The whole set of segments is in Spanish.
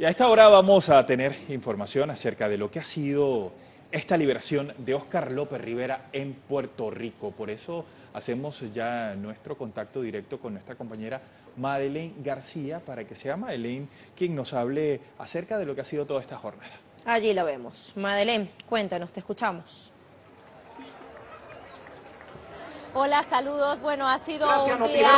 Y a esta hora vamos a tener información acerca de lo que ha sido esta liberación de Óscar López Rivera en Puerto Rico. Por eso hacemos ya nuestro contacto directo con nuestra compañera Madeleine García para que sea Madeleine quien nos hable acerca de lo que ha sido toda esta jornada. Allí lo vemos. Madeleine, cuéntanos, te escuchamos. Hola, saludos. Bueno, ha sido un día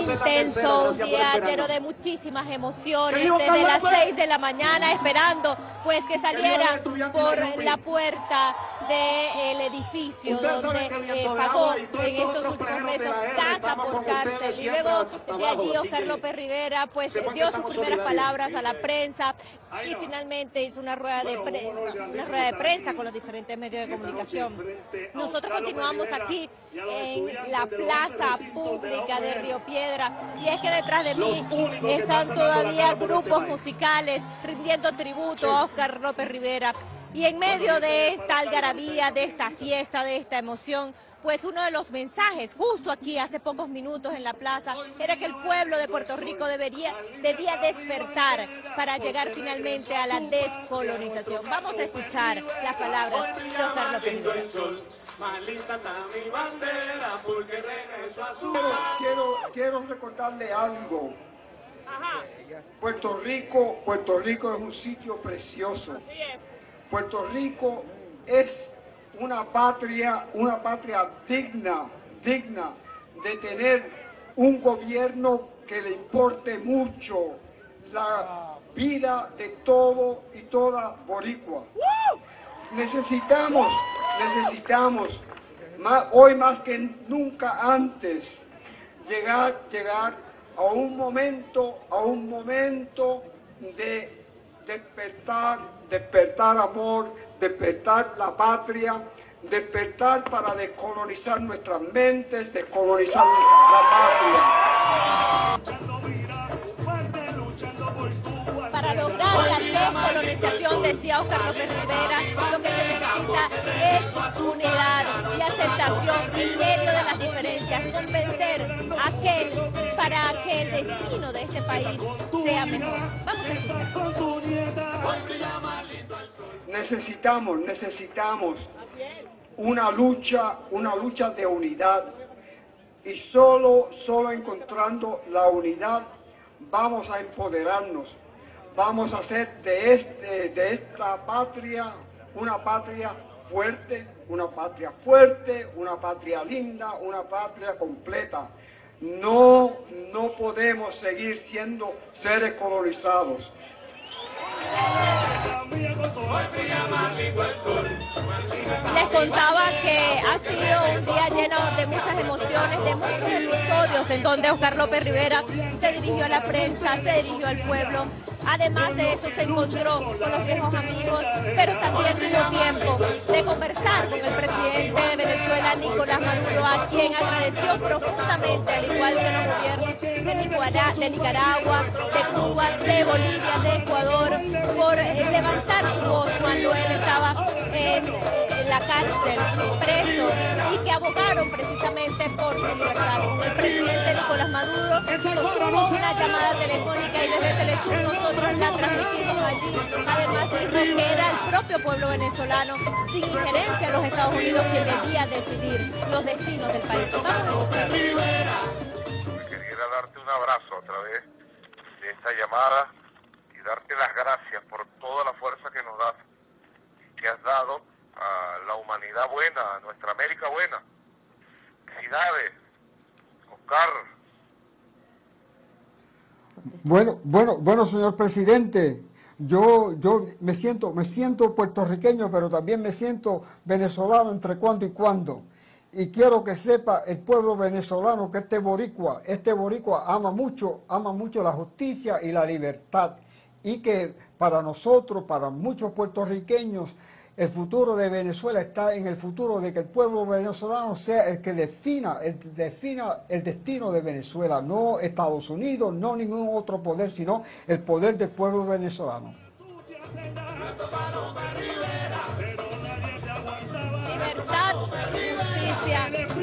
intenso, un día lleno de muchísimas emociones, desde las 6 de la mañana esperando pues que salieran por la puerta del edificio donde eh, pagó en estos últimos meses casa por cárcel. Y luego de allí Oscar López Rivera pues dio sus primeras palabras a la prensa y finalmente hizo una rueda de prensa, una rueda de prensa con los diferentes medios de comunicación. Nosotros continuamos aquí en la plaza pública de Río Piedra. Y es que detrás de mí están todavía grupos musicales rindiendo tributo a Oscar López Rivera. Y en medio de esta algarabía, de esta fiesta, de esta emoción, pues uno de los mensajes justo aquí hace pocos minutos en la plaza era que el pueblo de Puerto Rico debería, debía despertar para llegar finalmente a la descolonización. Vamos a escuchar las palabras de Oscar López Quiero, quiero recordarle algo. Puerto Rico, Puerto Rico es un sitio precioso. Puerto Rico es una patria, una patria digna, digna de tener un gobierno que le importe mucho la vida de todo y toda boricua. Necesitamos, necesitamos, hoy más que nunca antes, llegar, llegar a un momento, a un momento de despertar, despertar amor, despertar la patria, despertar para descolonizar nuestras mentes, descolonizar la patria. Para lograr la descolonización, decía Oscar López Rivera, unidad y aceptación en medio de las diferencias, convencer a aquel para que el destino de este país sea mejor. Vamos a. Necesitamos, necesitamos una lucha, una lucha de unidad. Y solo, solo encontrando la unidad vamos a empoderarnos. Vamos a hacer de, este, de esta patria una patria fuerte, una patria fuerte, una patria linda, una patria completa. No, no podemos seguir siendo seres colonizados. Les contaba que ha sido un día lleno de muchas emociones, de muchos episodios en donde Oscar López Rivera se dirigió a la prensa, se dirigió al pueblo. Además de eso se encontró con los viejos amigos, pero también tuvo tiempo de conversar con el presidente de Venezuela, Nicolás Maduro, a quien agradeció profundamente, al igual que los gobiernos de Nicaragua, de Cuba, de Bolivia, de Ecuador, por levantar su voz cuando él estaba en, la cárcel, preso, y que abogaron precisamente por su libertad. El presidente Nicolás Maduro sostuvo una llamada telefónica y desde Telesur nosotros la transmitimos allí. Además dijo que era el propio pueblo venezolano, sin injerencia de los Estados Unidos, quien debía decidir los destinos del país. Vamos a darte un abrazo a través de esta llamada y darte las gracias por toda la fuerza que nos das que has dado a la humanidad buena, a nuestra América buena. Felicidades, Oscar. Bueno, bueno, bueno, señor presidente, yo, yo me siento, me siento puertorriqueño, pero también me siento venezolano entre cuando y cuando. Y quiero que sepa el pueblo venezolano que este boricua, este boricua ama mucho, ama mucho la justicia y la libertad. Y que para nosotros, para muchos puertorriqueños, el futuro de Venezuela está en el futuro de que el pueblo venezolano sea el que defina el, defina el destino de Venezuela, no Estados Unidos, no ningún otro poder, sino el poder del pueblo venezolano.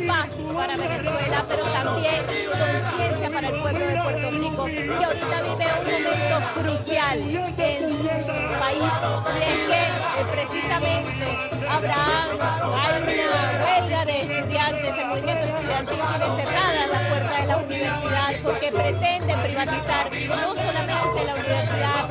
Paz para Venezuela, pero también conciencia para el pueblo de Puerto Rico, que ahorita vive un momento crucial en su país, y es que eh, precisamente Abraham, hay una huelga de estudiantes, el movimiento estudiantil tiene cerradas las puertas de la universidad porque pretenden privatizar no solamente la universidad,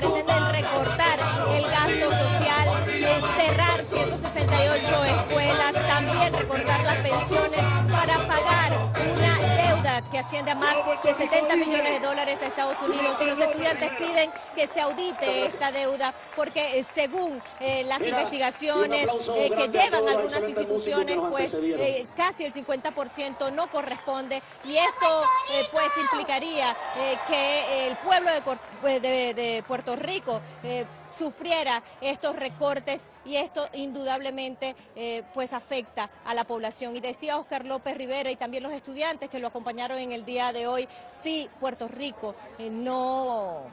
las pensiones para pagar una deuda que asciende a más de 70 millones de dólares a Estados Unidos. Y los estudiantes piden que se audite esta deuda porque eh, según eh, las investigaciones eh, que llevan algunas instituciones, pues casi el 50% no corresponde. Y esto pues implicaría que el pueblo de, de Puerto Rico sufriera estos recortes y esto indudablemente eh, pues afecta a la población. Y decía Oscar López Rivera y también los estudiantes que lo acompañaron en el día de hoy, si Puerto Rico eh, no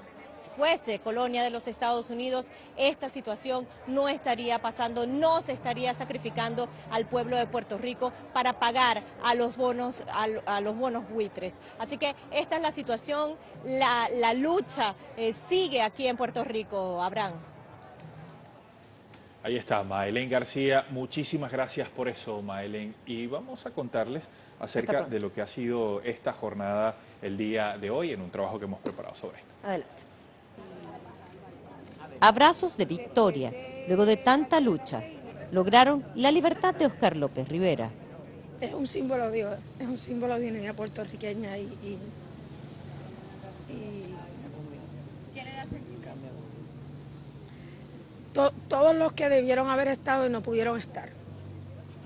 fuese colonia de los Estados Unidos, esta situación no estaría pasando, no se estaría sacrificando al pueblo de Puerto Rico para pagar a los bonos, a, los bonos buitres. Así que esta es la situación, la, lucha eh, sigue aquí en Puerto Rico, Abraham. Ahí está, Maelén García. Muchísimas gracias por eso, Maelén. Y vamos a contarles acerca de lo que ha sido esta jornada el día de hoy en un trabajo que hemos preparado sobre esto. Adelante. Abrazos de victoria. Luego de tanta lucha, lograron la libertad de Oscar López Rivera. Es un símbolo de, es un símbolo de unidad puertorriqueña y, y todos los que debieron haber estado y no pudieron estar.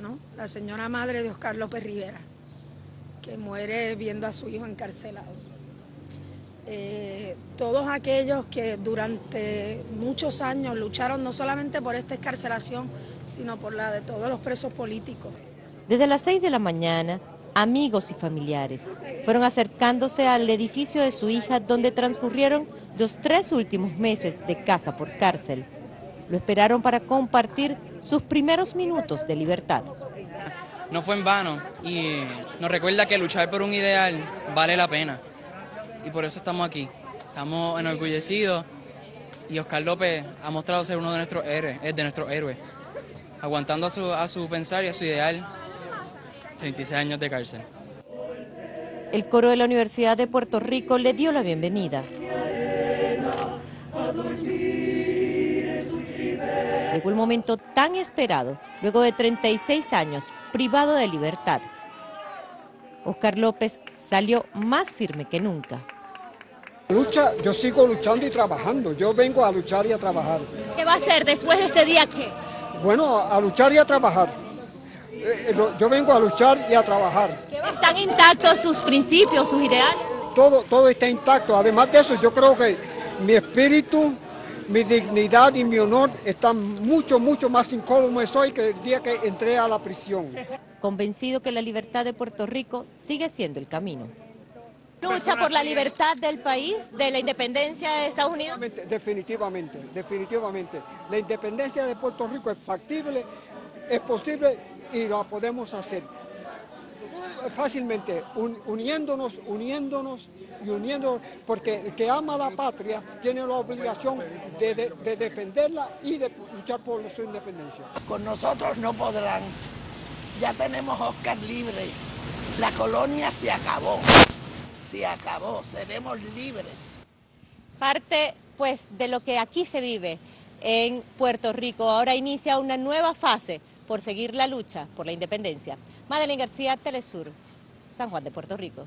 ¿no? La señora madre de Oscar López Rivera, que muere viendo a su hijo encarcelado. Eh, todos aquellos que durante muchos años lucharon no solamente por esta escarcelación, sino por la de todos los presos políticos. Desde las 6 de la mañana, amigos y familiares fueron acercándose al edificio de su hija donde transcurrieron los tres últimos meses de casa por cárcel lo esperaron para compartir sus primeros minutos de libertad. No fue en vano y nos recuerda que luchar por un ideal vale la pena. Y por eso estamos aquí. Estamos enorgullecidos y Oscar López ha mostrado ser uno de nuestros héroes, es de nuestros héroes, aguantando a su, a su pensar y a su ideal 36 años de cárcel. El coro de la Universidad de Puerto Rico le dio la bienvenida. Llegó el momento tan esperado, luego de 36 años privado de libertad. Oscar López salió más firme que nunca. Lucha, yo sigo luchando y trabajando. Yo vengo a luchar y a trabajar. ¿Qué va a hacer después de este día qué? Bueno, a luchar y a trabajar. Eh, yo vengo a luchar y a trabajar. ¿Están intactos sus principios, sus ideales? Todo, todo está intacto. Además de eso, yo creo que mi espíritu mi dignidad y mi honor están mucho, mucho más incómodos hoy que el día que entré a la prisión. Convencido que la libertad de Puerto Rico sigue siendo el camino. ¿Lucha por la libertad del país, de la independencia de Estados Unidos? Definitivamente, definitivamente. La independencia de Puerto Rico es factible, es posible y lo podemos hacer fácilmente, uniéndonos, uniéndonos y uniéndonos, porque el que ama la patria tiene la obligación de, defenderla y de luchar por su independencia. Con nosotros no podrán, ya tenemos Oscar libre, la colonia se acabó, se acabó, seremos libres. Parte pues de lo que aquí se vive en Puerto Rico, ahora inicia una nueva fase por seguir la lucha por la independencia. Madeline García, Telesur, San Juan de Puerto Rico.